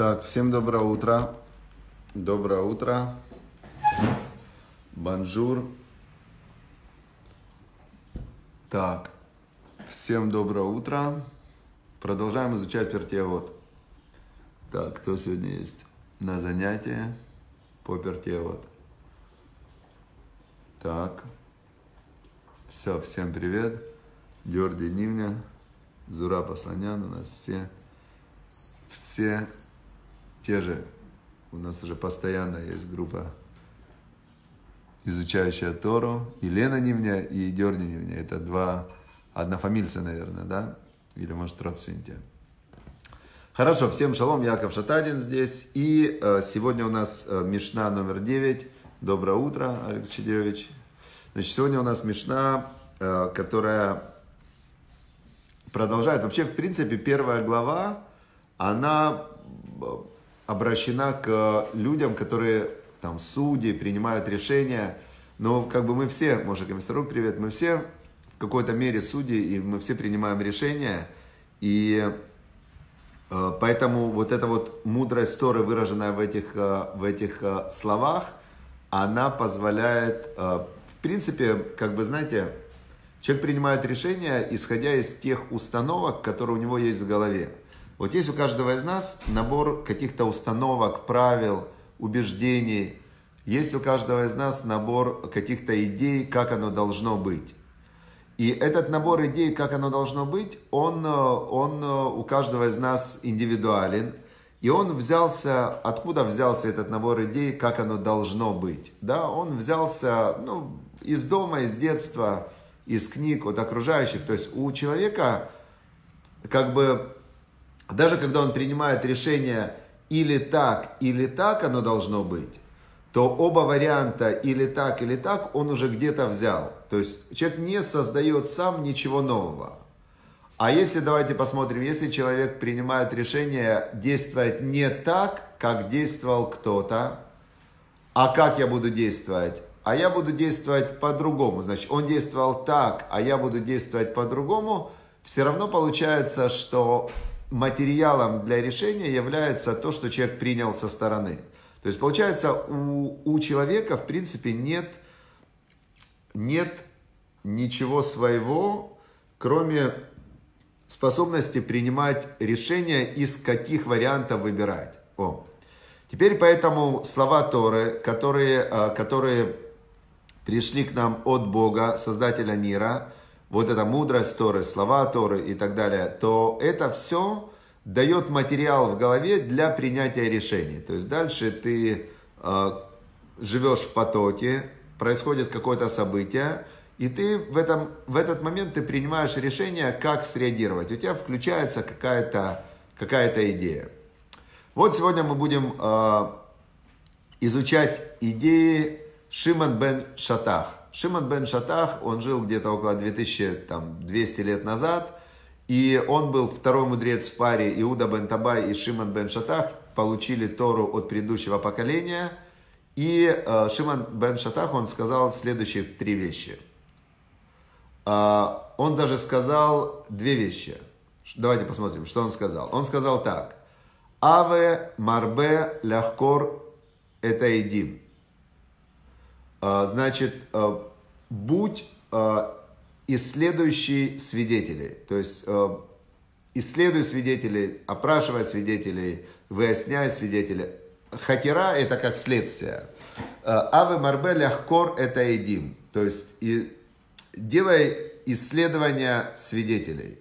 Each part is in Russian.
Так, всем доброе утро. Доброе утро. Bonjour. Так, всем доброе утро. Продолжаем изучать Пиркей Авот. Так, кто сегодня есть на занятии по Пиркей Авот? Так. Все, всем привет. Георгий Нивня, Зура Посланян, у нас все, все те же, у нас уже постоянно есть группа изучающая Тору, Елена Нивня и Георгий Нивня. Это два однофамильца, наверное, да? Или, может, родственники. Хорошо, всем шалом, Яков Шатадин здесь. И э, сегодня у нас э, Мишна номер 9. Доброе утро, Алекс Чедевич. Значит, сегодня у нас Мишна, э, которая продолжает. Вообще, в принципе, первая глава, она обращена к людям, которые там судьи, принимают решения. Но как бы мы все, может, комиссару привет, мы все в какой-то мере судьи, и мы все принимаем решения. И э, поэтому вот эта вот мудрость Торы, выраженная в этих, э, в этих э, словах, она позволяет, в принципе, как бы, знаете, человек принимает решения, исходя из тех установок, которые у него есть в голове. Вот есть у каждого из нас набор каких-то установок, правил, убеждений. Есть у каждого из нас набор каких-то идей, как оно должно быть. И этот набор идей, как оно должно быть, он, он у каждого из нас индивидуален. И он взялся, откуда взялся этот набор идей, как оно должно быть. Да, он взялся ну, из дома, из детства, из книг, от окружающих. То есть у человека как бы даже когда он принимает решение или так, или так оно должно быть, то оба варианта или так, или так он уже где-то взял. То есть человек не создает сам ничего нового. А если, давайте посмотрим, если человек принимает решение действовать не так, как действовал кто-то, а как я буду действовать? А я буду действовать по-другому. Значит, он действовал так, а я буду действовать по-другому. Все равно получается, что материалом для решения является то, что человек принял со стороны. То есть получается, у, у человека в принципе нет, нет ничего своего, кроме способности принимать решения, из каких вариантов выбирать. О. Теперь поэтому слова Торы, которые, э, которые пришли к нам от Бога, Создателя мира, вот эта мудрость Торы, слова Торы и так далее, то это все дает материал в голове для принятия решений. То есть дальше ты э, живешь в потоке, происходит какое-то событие, и ты в, этом, в этот момент ты принимаешь решение, как среагировать. У тебя включается какая-то какая идея. Вот сегодня мы будем э, изучать идеи Шиман бен Шатах. Шимон бен Шатах, он жил где-то около 2200 лет назад, и он был второй мудрец в паре Иуда бен Табай и Шимон бен Шатах, получили Тору от предыдущего поколения, и э, Шимон бен Шатах, он сказал следующие три вещи. Э, он даже сказал две вещи. Давайте посмотрим, что он сказал. Он сказал так. Аве марбе ляхкор это един. А, значит, а, будь а, исследующий свидетелей. То есть исследуй свидетелей, опрашивай свидетелей, выясняй свидетелей. Хакера это как следствие. Авы Марбе Ляхкор это един. То есть и делай исследования свидетелей.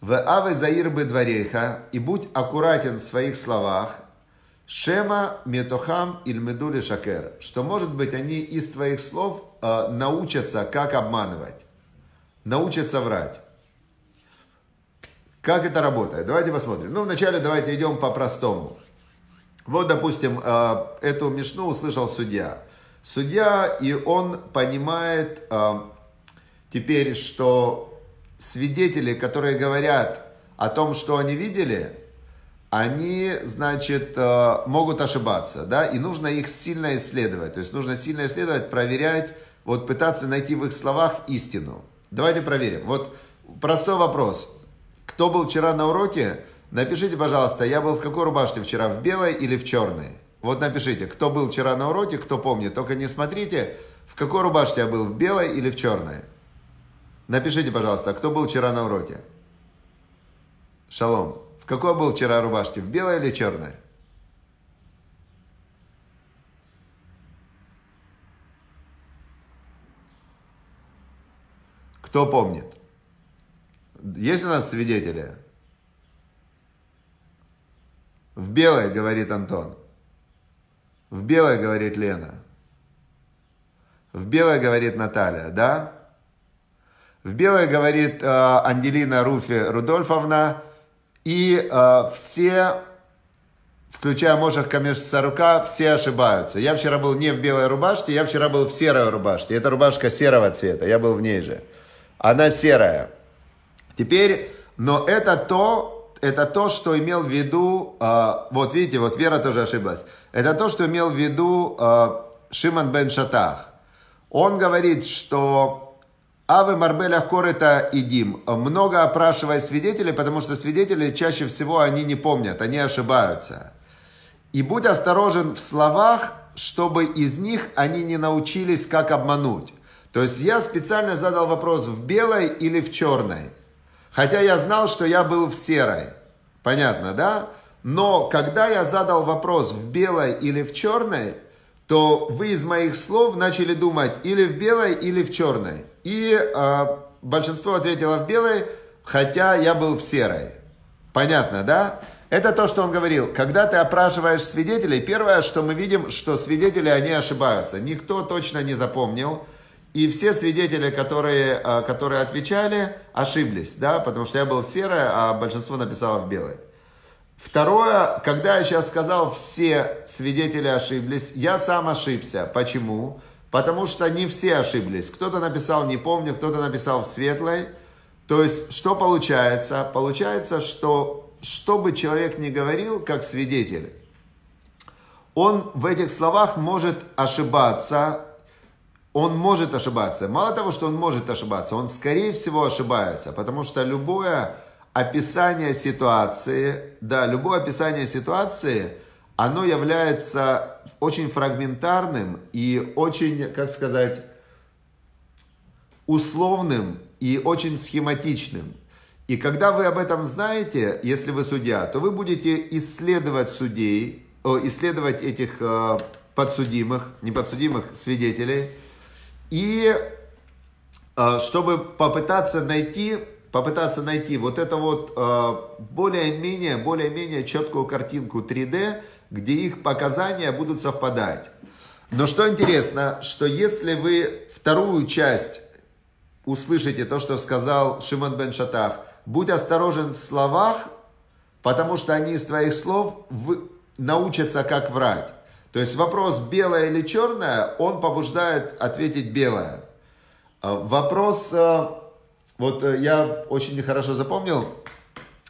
В Авы Заир бы дворейха и будь аккуратен в своих словах, Шема метохам ильмедули шакер. Что может быть они из твоих слов э, научатся, как обманывать. Научатся врать. Как это работает? Давайте посмотрим. Ну, вначале давайте идем по-простому. Вот, допустим, э, эту мишну услышал судья. Судья, и он понимает э, теперь, что свидетели, которые говорят о том, что они видели, они, значит, э, могут ошибаться, да, и нужно их сильно исследовать. То есть нужно сильно исследовать, проверять, вот пытаться найти в их словах истину. Давайте проверим. Вот простой вопрос. Кто был вчера на уроке, Напишите, пожалуйста, я был в какой рубашке вчера, в белой или в черной? Вот напишите, кто был вчера на уроке, кто помнит. Только не смотрите, в какой рубашке я был, в белой или в черной. Напишите, пожалуйста, кто был вчера на уроке. Шалом. Какой был вчера рубашке, в белой или черной? Кто помнит? Есть у нас свидетели? В белой, говорит Антон. В белой, говорит Лена. В белой, говорит Наталья, да? В белой, говорит э, Ангелина Руфи Рудольфовна. И э, все, включая Мошах Камеш Сарука, все ошибаются. Я вчера был не в белой рубашке, я вчера был в серой рубашке. Это рубашка серого цвета, я был в ней же. Она серая. Теперь, но это то, это то, что имел в виду, э, вот видите, вот Вера тоже ошиблась. Это то, что имел в виду э, Шиман бен Шатах. Он говорит, что Авы Марбелях Корыта и Дим, много опрашивая свидетелей, потому что свидетели чаще всего они не помнят, они ошибаются. И будь осторожен в словах, чтобы из них они не научились, как обмануть. То есть я специально задал вопрос, в белой или в черной. Хотя я знал, что я был в серой. Понятно, да? Но когда я задал вопрос в белой или в черной, то вы из моих слов начали думать или в белой, или в черной. И э, большинство ответило в белой, хотя я был в серой. Понятно, да? Это то, что он говорил. Когда ты опрашиваешь свидетелей, первое, что мы видим, что свидетели, они ошибаются. Никто точно не запомнил. И все свидетели, которые, а, которые отвечали, ошиблись, да, потому что я был в серой, а большинство написало в белой. Второе, когда я сейчас сказал, все свидетели ошиблись, я сам ошибся. Почему? Потому что не все ошиблись. Кто-то написал «не помню», кто-то написал в светлой. То есть, что получается? Получается, что что бы человек ни говорил, как свидетель, он в этих словах может ошибаться, он может ошибаться. Мало того, что он может ошибаться, он скорее всего ошибается, потому что любое описание ситуации, да, любое описание ситуации, оно является очень фрагментарным и очень, как сказать, условным и очень схематичным. И когда вы об этом знаете, если вы судья, то вы будете исследовать судей, исследовать этих э, подсудимых, не подсудимых, свидетелей – и э, чтобы попытаться найти, попытаться найти вот это вот э, более-менее, более-менее четкую картинку 3D, где их показания будут совпадать. Но что интересно, что если вы вторую часть услышите то, что сказал Шимон бен Шатах, будь осторожен в словах, потому что они из твоих слов научатся как врать. То есть вопрос белое или черное, он побуждает ответить белое. А вопрос, э, вот э, я очень хорошо запомнил,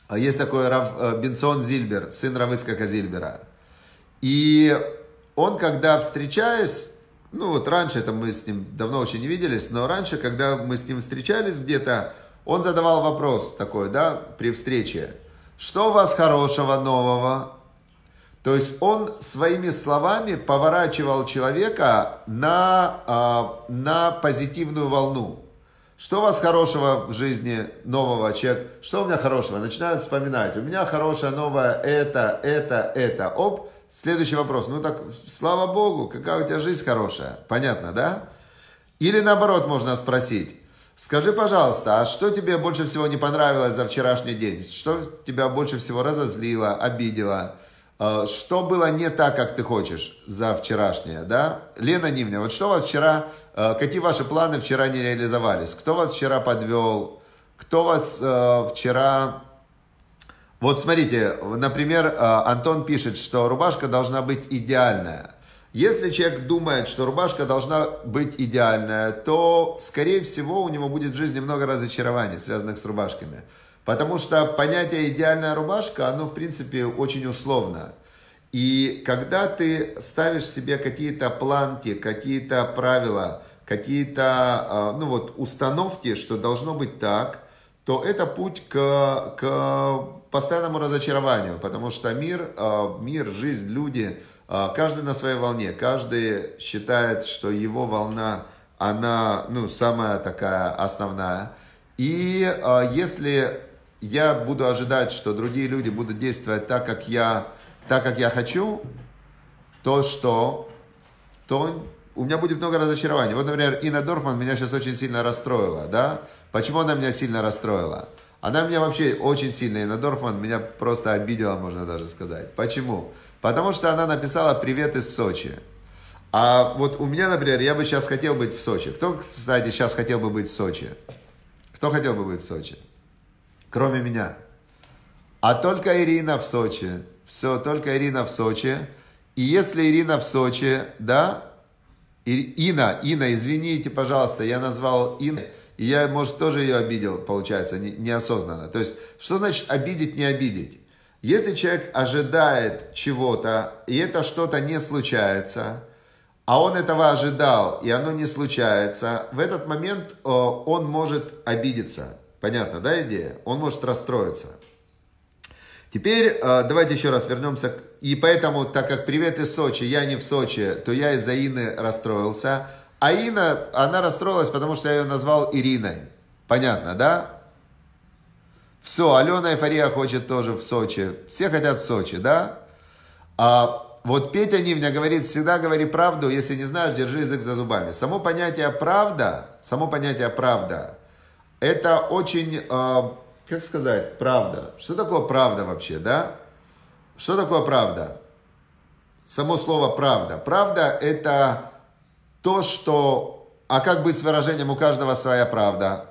а есть такой Рав э, Бенсон Зильбер, сын Равыцкака Зильбера. И он, когда встречаясь, ну вот раньше, это мы с ним давно очень не виделись, но раньше, когда мы с ним встречались где-то, он задавал вопрос такой, да, при встрече. Что у вас хорошего, нового? То есть он своими словами поворачивал человека на, а, на позитивную волну. Что у вас хорошего в жизни нового человека? Что у меня хорошего? Начинают вспоминать. У меня хорошее новое это, это, это. Оп, следующий вопрос. Ну так, слава Богу, какая у тебя жизнь хорошая. Понятно, да? Или наоборот можно спросить. Скажи, пожалуйста, а что тебе больше всего не понравилось за вчерашний день? Что тебя больше всего разозлило, обидело? Э, что было не так, как ты хочешь за вчерашнее, да? Лена Нивня, вот что у вас вчера, э, какие ваши планы вчера не реализовались? Кто вас вчера подвел? Кто вас э, вчера... Вот смотрите, например, Антон пишет, что рубашка должна быть идеальная. Если человек думает, что рубашка должна быть идеальная, то, скорее всего, у него будет в жизни много разочарований, связанных с рубашками. Потому что понятие идеальная рубашка, оно в принципе очень условно. И когда ты ставишь себе какие-то планки, какие-то правила, какие-то а, ну вот, установки, что должно быть так, то это путь к, к постоянному разочарованию, потому что мир, мир, жизнь, люди, каждый на своей волне, каждый считает, что его волна, она, ну, самая такая основная. И если я буду ожидать, что другие люди будут действовать так, как я, так, как я хочу, то что? То у меня будет много разочарований. Вот, например, Инна Дорфман меня сейчас очень сильно расстроила, да? Почему она меня сильно расстроила? Она меня вообще очень сильно, Инна Дорфман, меня просто обидела, можно даже сказать. Почему? Потому что она написала «Привет из Сочи». А вот у меня, например, я бы сейчас хотел быть в Сочи. Кто, кстати, сейчас хотел бы быть в Сочи? Кто хотел бы быть в Сочи? Кроме меня. А только Ирина в Сочи. Все, только Ирина в Сочи. И если Ирина в Сочи, да, Ина, Ина, извините, пожалуйста, я назвал Ин, и я, может, тоже ее обидел, получается, не, неосознанно. То есть, что значит обидеть, не обидеть? Если человек ожидает чего-то, и это что-то не случается, а он этого ожидал, и оно не случается, в этот момент он может обидеться. Понятно, да, идея? Он может расстроиться. Теперь э, давайте еще раз вернемся. И поэтому, так как привет из Сочи, я не в Сочи, то я из-за Ины расстроился. А Ина, она расстроилась, потому что я ее назвал Ириной. Понятно, да? Все, Алена Эйфория хочет тоже в Сочи. Все хотят в Сочи, да? А вот Петя Нивня говорит, всегда говори правду, если не знаешь, держи язык за зубами. Само понятие правда, само понятие правда, это очень... Э, как сказать, правда. Что такое правда вообще, да? Что такое правда? Само слово правда. Правда это то, что... А как быть с выражением «у каждого своя правда»?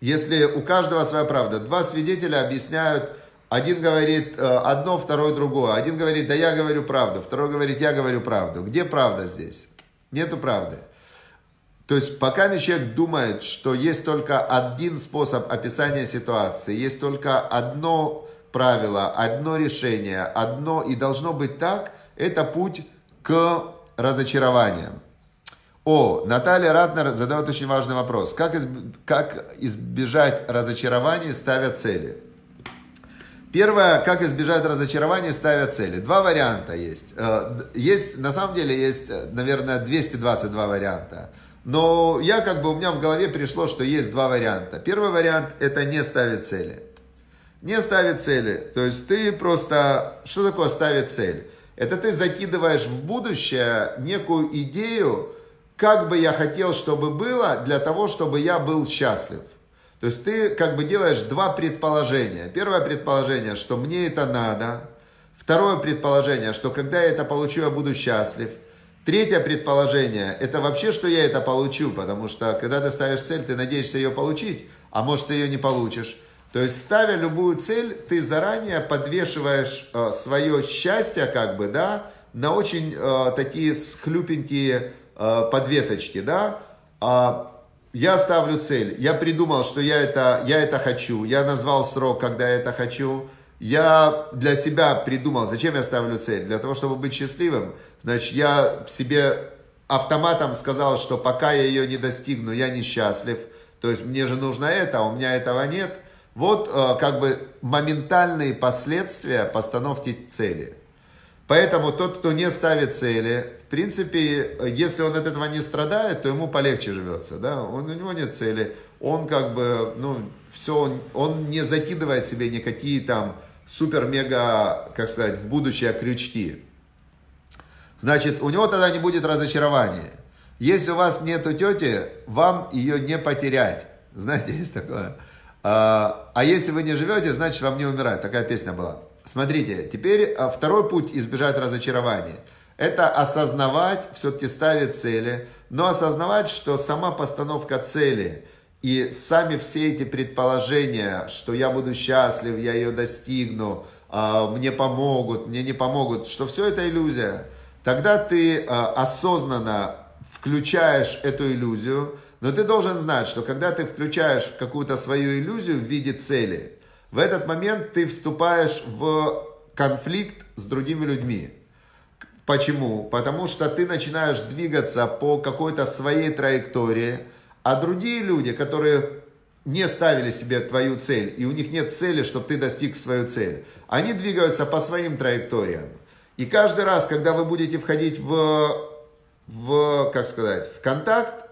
Если у каждого своя правда. Два свидетеля объясняют, один говорит э, одно, второй другое. Один говорит, да я говорю правду, второй говорит, я говорю правду. Где правда здесь? Нету правды. То есть пока человек думает, что есть только один способ описания ситуации, есть только одно правило, одно решение, одно и должно быть так, это путь к разочарованиям. О, Наталья Ратнер задает очень важный вопрос. Как, из, как избежать разочарований, ставя цели? Первое, как избежать разочарований, ставя цели. Два варианта есть. Э, есть, на самом деле, есть, наверное, 222 варианта. Но я как бы, у меня в голове пришло, что есть два варианта. Первый вариант это не ставить цели. Не ставить цели. То есть ты просто, что такое ставить цель? Это ты закидываешь в будущее некую идею, как бы я хотел, чтобы было, для того, чтобы я был счастлив. То есть ты как бы делаешь два предположения. Первое предположение, что мне это надо. Второе предположение, что когда я это получу, я буду счастлив. Третье предположение, это вообще, что я это получу, потому что когда ты ставишь цель, ты надеешься ее получить, а может ты ее не получишь. То есть, ставя любую цель, ты заранее подвешиваешь э, свое счастье, как бы, да, на очень э, такие хлюпенькие э, подвесочки, да. А я ставлю цель, я придумал, что я это, я это хочу, я назвал срок, когда я это хочу, я для себя придумал, зачем я ставлю цель? Для того, чтобы быть счастливым. Значит, я себе автоматом сказал, что пока я ее не достигну, я несчастлив. То есть мне же нужно это, а у меня этого нет. Вот э, как бы моментальные последствия постановки цели. Поэтому тот, кто не ставит цели, в принципе, если он от этого не страдает, то ему полегче живется. Да? Он, у него нет цели. Он как бы, ну, все, он, он не закидывает себе никакие там супер-мега, как сказать, в будущее крючки. Значит, у него тогда не будет разочарования. Если у вас нету тети, вам ее не потерять. Знаете, есть такое. А, а если вы не живете, значит вам не умирать. Такая песня была. Смотрите, теперь а, второй путь избежать разочарования. Это осознавать, все-таки ставить цели, но осознавать, что сама постановка цели – и сами все эти предположения, что я буду счастлив, я ее достигну, а, мне помогут, мне не помогут, что все это иллюзия. Тогда ты а, осознанно включаешь эту иллюзию, но ты должен знать, что когда ты включаешь какую-то свою иллюзию в виде цели, в этот момент ты вступаешь в конфликт с другими людьми. Почему? Потому что ты начинаешь двигаться по какой-то своей траектории, а другие люди, которые не ставили себе твою цель, и у них нет цели, чтобы ты достиг свою цель. Они двигаются по своим траекториям. И каждый раз, когда вы будете входить в, в как сказать, в контакт,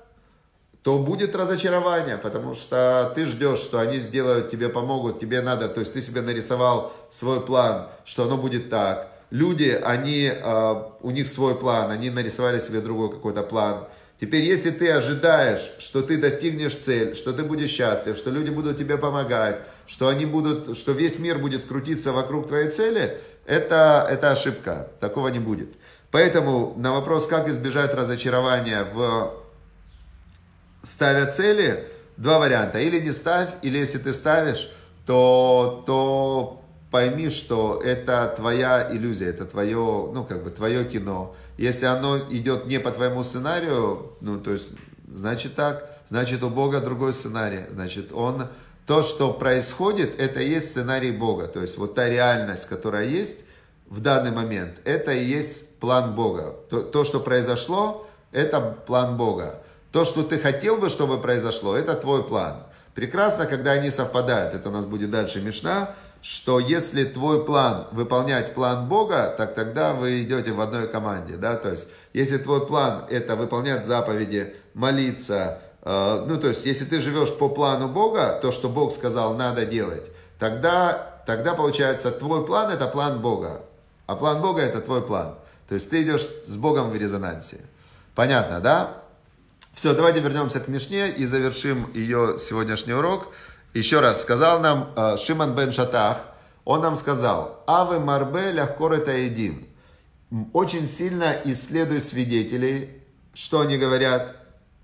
то будет разочарование, потому что ты ждешь, что они сделают, тебе помогут, тебе надо, то есть ты себе нарисовал свой план, что оно будет так. Люди, они, э, у них свой план, они нарисовали себе другой какой-то план. Теперь, если ты ожидаешь, что ты достигнешь цель, что ты будешь счастлив, что люди будут тебе помогать, что они будут, что весь мир будет крутиться вокруг твоей цели, это, это ошибка. Такого не будет. Поэтому на вопрос, как избежать разочарования в ставя цели, два варианта. Или не ставь, или если ты ставишь, то, то пойми, что это твоя иллюзия, это твое, ну, как бы, твое кино. Если оно идет не по твоему сценарию, ну, то есть, значит так, значит у Бога другой сценарий. Значит, он, то, что происходит, это и есть сценарий Бога. То есть, вот та реальность, которая есть в данный момент, это и есть план Бога. То, то что произошло, это план Бога. То, что ты хотел бы, чтобы произошло, это твой план. Прекрасно, когда они совпадают. Это у нас будет дальше Мишна, что если твой план выполнять план Бога, так тогда вы идете в одной команде, да, то есть если твой план это выполнять заповеди, молиться, э, ну то есть если ты живешь по плану Бога, то, что Бог сказал, надо делать, тогда, тогда получается твой план это план Бога, а план Бога это твой план. То есть ты идешь с Богом в резонансе. Понятно, да? Все, давайте вернемся к Мишне и завершим ее сегодняшний урок. Еще раз, сказал нам э, Шиман бен Шатах, он нам сказал, Авы Марбе лягкор это един. Очень сильно исследуй свидетелей, что они говорят,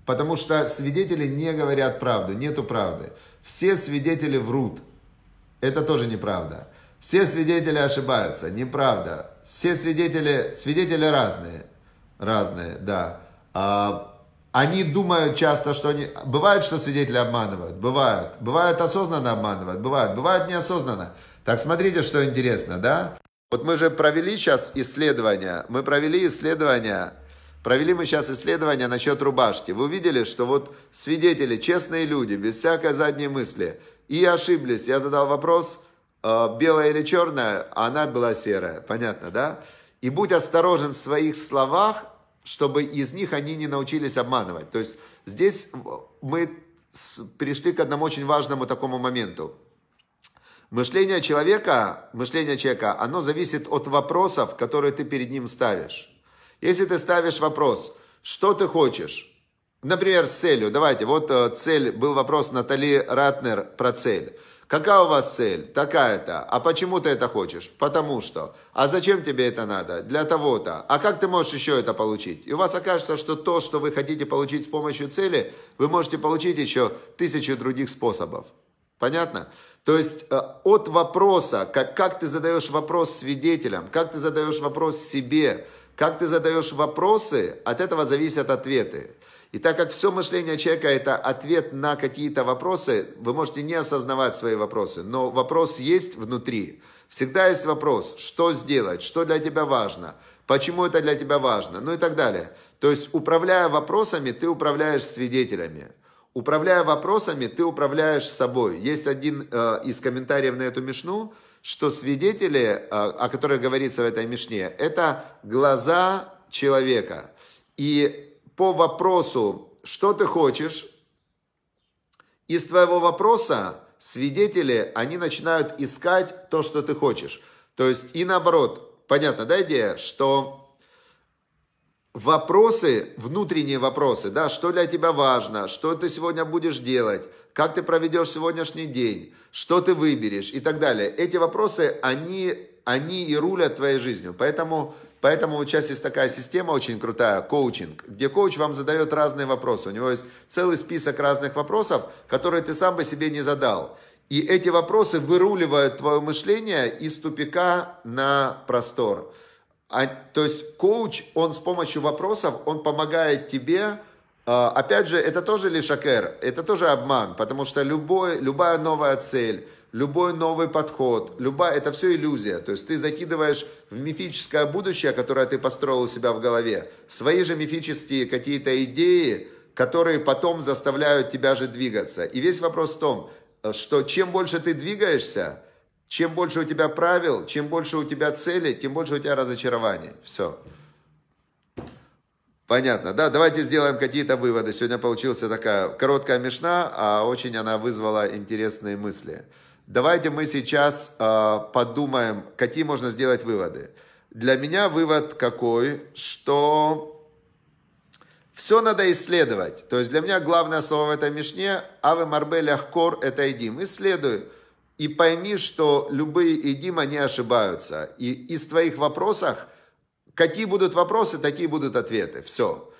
потому что свидетели не говорят правду, нету правды. Все свидетели врут, это тоже неправда. Все свидетели ошибаются, неправда. Все свидетели, свидетели разные, разные, да. А, они думают часто, что они... Бывает, что свидетели обманывают, бывают. Бывают осознанно обманывают, бывают. Бывает неосознанно. Так смотрите, что интересно, да? Вот мы же провели сейчас исследования. Мы провели исследования. Провели мы сейчас исследования насчет рубашки. Вы увидели, что вот свидетели, честные люди, без всякой задней мысли, и ошиблись. Я задал вопрос, э, белая или черная, а она была серая. Понятно, да? И будь осторожен в своих словах чтобы из них они не научились обманывать. То есть здесь мы пришли к одному очень важному такому моменту. Мышление человека, мышление человека, оно зависит от вопросов, которые ты перед ним ставишь. Если ты ставишь вопрос, что ты хочешь, например, с целью, давайте, вот э, цель, был вопрос Натали Ратнер про цель. Какая у вас цель? Такая-то. А почему ты это хочешь? Потому что. А зачем тебе это надо? Для того-то. А как ты можешь еще это получить? И у вас окажется, что то, что вы хотите получить с помощью цели, вы можете получить еще тысячи других способов. Понятно? То есть э, от вопроса, как, как ты задаешь вопрос свидетелям, как ты задаешь вопрос себе, как ты задаешь вопросы, от этого зависят ответы. И так как все мышление человека это ответ на какие-то вопросы, вы можете не осознавать свои вопросы, но вопрос есть внутри. Всегда есть вопрос, что сделать, что для тебя важно, почему это для тебя важно, ну и так далее. То есть, управляя вопросами, ты управляешь свидетелями. Управляя вопросами, ты управляешь собой. Есть один э, из комментариев на эту мишну, что свидетели, э, о которых говорится в этой мишне, это глаза человека. И по вопросу, что ты хочешь, из твоего вопроса свидетели, они начинают искать то, что ты хочешь. То есть и наоборот, понятно, да, идея, что вопросы, внутренние вопросы, да, что для тебя важно, что ты сегодня будешь делать, как ты проведешь сегодняшний день, что ты выберешь и так далее. Эти вопросы, они, они и рулят твоей жизнью. Поэтому Поэтому вот сейчас есть такая система очень крутая, коучинг, где коуч вам задает разные вопросы. У него есть целый список разных вопросов, которые ты сам бы себе не задал. И эти вопросы выруливают твое мышление из тупика на простор. А, то есть коуч, он с помощью вопросов, он помогает тебе, а, опять же, это тоже лишакер, это тоже обман, потому что любой, любая новая цель, любой новый подход, любая, это все иллюзия. То есть ты закидываешь в мифическое будущее, которое ты построил у себя в голове, свои же мифические какие-то идеи, которые потом заставляют тебя же двигаться. И весь вопрос в том, что чем больше ты двигаешься, чем больше у тебя правил, чем больше у тебя цели, тем больше у тебя разочарований. Все. Понятно, да? Давайте сделаем какие-то выводы. Сегодня получилась такая короткая мешна, а очень она вызвала интересные мысли. Давайте мы сейчас э, подумаем, какие можно сделать выводы. Для меня вывод какой, что все надо исследовать. То есть для меня главное слово в этой мишне «Аве марбе ляхкор» – это «идим». Исследуй и пойми, что любые «идим» они ошибаются. И из твоих вопросов, какие будут вопросы, такие будут ответы. Все.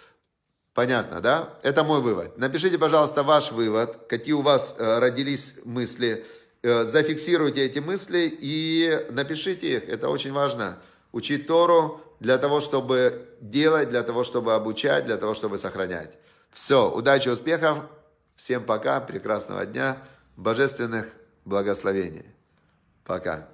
Понятно, да? Это мой вывод. Напишите, пожалуйста, ваш вывод, какие у вас э, родились мысли. Э, зафиксируйте эти мысли и напишите их. Это очень важно. Учить Тору для того, чтобы делать, для того, чтобы обучать, для того, чтобы сохранять. Все, удачи, успехов. Всем пока, прекрасного дня, божественных благословений. Пока.